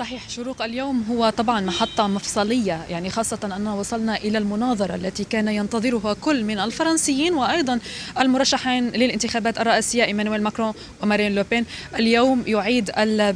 صحيح شروق اليوم هو طبعا محطة مفصلية يعني خاصة أننا وصلنا إلى المناظرة التي كان ينتظرها كل من الفرنسيين وأيضا المرشحين للانتخابات الرئاسية إيمانويل ماكرون ومارين لوبين. اليوم يعيد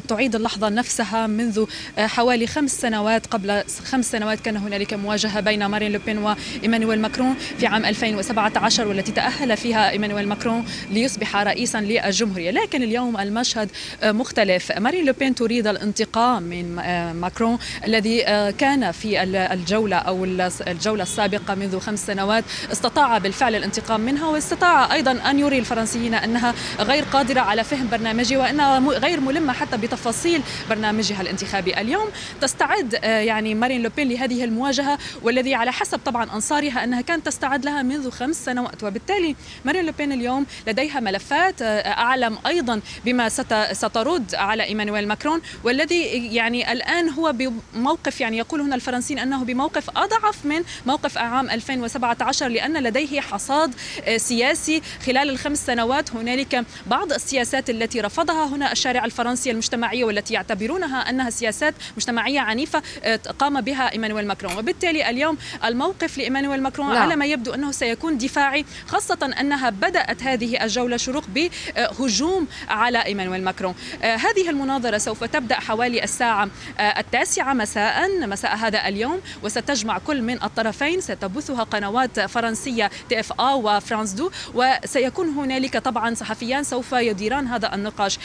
تعيد اللحظة نفسها منذ حوالي خمس سنوات قبل خمس سنوات كان هنالك مواجهة بين مارين لوبين وإيمانويل ماكرون في عام 2017 والتي تأهل فيها إيمانويل ماكرون ليصبح رئيسا للجمهورية. لكن اليوم المشهد مختلف. مارين لوبين تريد الانتقام من آه، ماكرون الذي آه، كان في الجولة أو الجولة السابقة منذ خمس سنوات استطاع بالفعل الانتقام منها واستطاع أيضا أن يري الفرنسيين أنها غير قادرة على فهم برنامجها وأنها غير ملمة حتى بتفاصيل برنامجها الانتخابي. اليوم تستعد آه، يعني مارين لوبين لهذه المواجهة والذي على حسب طبعا أنصارها أنها كانت تستعد لها منذ خمس سنوات. وبالتالي مارين لوبين اليوم لديها ملفات أعلم أيضا بما سترد على إيمانويل ماكرون والذي يعني الآن هو بموقف يعني يقول هنا الفرنسيين أنه بموقف أضعف من موقف عام 2017 لأن لديه حصاد آه، سياسي. خلال الخمس سنوات هنالك بعض السياسات التي رفضها هنا الشارع الفرنسي المجتمعية والتي يعتبرونها أنها سياسات مجتمعية عنيفة آه، قام بها إيمانويل ماكرون. وبالتالي اليوم الموقف لإيمانويل ماكرون لا. على ما يبدو أنه سيكون دفاعي خاصة أنها بدأت هذه الجولة شروق بهجوم على إيمانويل ماكرون. آه، هذه المناظرة سوف تبدأ حوالي الساعة الساعة آه، التاسعة مساء مساء هذا اليوم. وستجمع كل من الطرفين. ستبثها قنوات فرنسية TF1 و France 2. وسيكون هنالك طبعا صحفيان سوف يديران هذا النقاش.